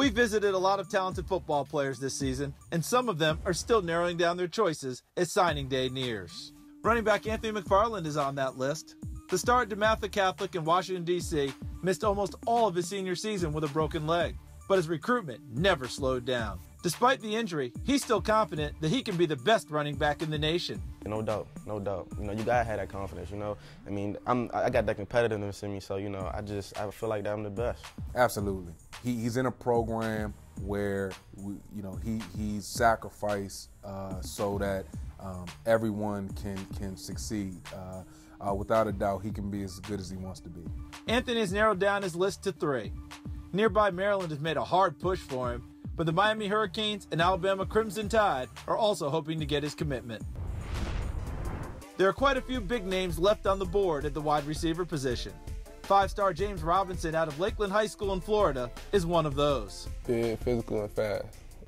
We visited a lot of talented football players this season, and some of them are still narrowing down their choices as signing day nears. Running back Anthony McFarland is on that list. The star at DeMatha Catholic in Washington, D.C. missed almost all of his senior season with a broken leg, but his recruitment never slowed down. Despite the injury, he's still confident that he can be the best running back in the nation. No doubt, no doubt. You know, you gotta have that confidence. You know, I mean, I'm I got that competitiveness in me, so you know, I just I feel like that I'm the best. Absolutely, he, he's in a program where we, you know he he's sacrificed uh, so that um, everyone can can succeed. Uh, uh, without a doubt, he can be as good as he wants to be. Anthony has narrowed down his list to three. Nearby Maryland has made a hard push for him, but the Miami Hurricanes and Alabama Crimson Tide are also hoping to get his commitment. There are quite a few big names left on the board at the wide receiver position. Five star James Robinson out of Lakeland High School in Florida is one of those. Being physical and fast.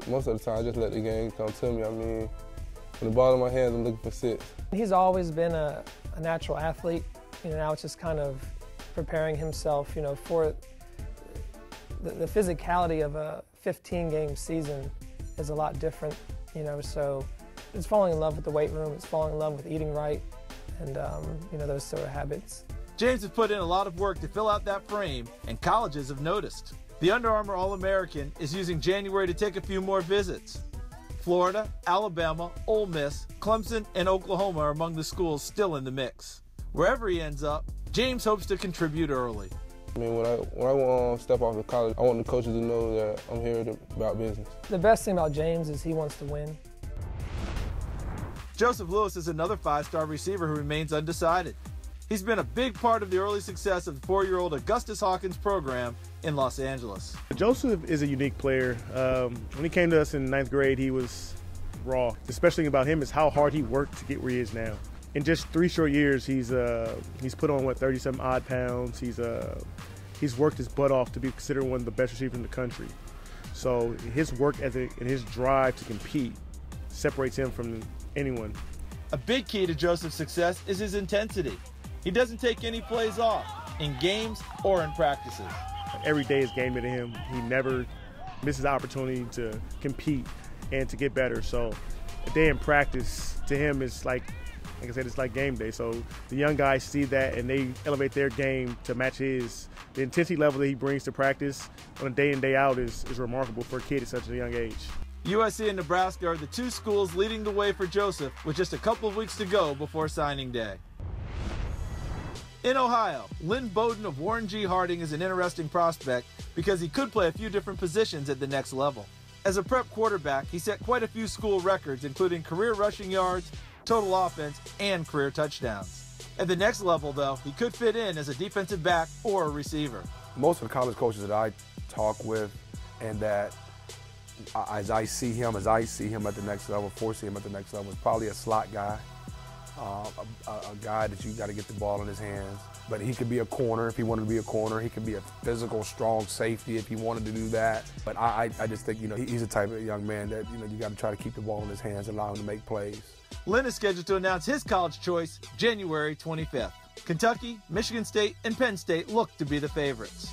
Most of the time, I just let the game come to me. I mean, with the ball in my hands, I'm looking for six. He's always been a, a natural athlete. You know, now it's just kind of preparing himself, you know, for the, the physicality of a 15 game season is a lot different, you know, so it's falling in love with the weight room, it's falling in love with eating right, and, um, you know, those sort of habits. James has put in a lot of work to fill out that frame, and colleges have noticed. The Under Armour All American is using January to take a few more visits. Florida, Alabama, Ole Miss, Clemson, and Oklahoma are among the schools still in the mix. Wherever he ends up, James hopes to contribute early. I mean, when I when I want to step off of college, I want the coaches to know that I'm here to, about business. The best thing about James is he wants to win. Joseph Lewis is another five-star receiver who remains undecided. He's been a big part of the early success of the four-year-old Augustus Hawkins program in Los Angeles. Joseph is a unique player. Um, when he came to us in ninth grade, he was raw. The special thing about him is how hard he worked to get where he is now. In just three short years, he's uh, he's put on what 37 odd pounds. He's uh, he's worked his butt off to be considered one of the best receivers in the country. So his work ethic and his drive to compete separates him from anyone. A big key to Joseph's success is his intensity. He doesn't take any plays off in games or in practices. Every day is game day to him. He never misses opportunity to compete and to get better. So a day in practice to him is like like I said, it's like game day. So the young guys see that and they elevate their game to match his. The intensity level that he brings to practice on a day in, day out is, is remarkable for a kid at such a young age. USC and Nebraska are the two schools leading the way for Joseph with just a couple of weeks to go before signing day. In Ohio, Lynn Bowden of Warren G. Harding is an interesting prospect because he could play a few different positions at the next level. As a prep quarterback, he set quite a few school records, including career rushing yards, total offense, and career touchdowns. At the next level, though, he could fit in as a defensive back or a receiver. Most of the college coaches that I talk with and that as I see him, as I see him at the next level, foresee him at the next level, is probably a slot guy uh, a, a, guy that you got to get the ball in his hands. But he could be a corner if he wanted to be a corner. He could be a physical, strong safety if he wanted to do that. But I, I just think, you know, he's a type of young man that, you know, you got to try to keep the ball in his hands and allow him to make plays. Lynn is scheduled to announce his college choice January 25th. Kentucky, Michigan State, and Penn State look to be the favorites.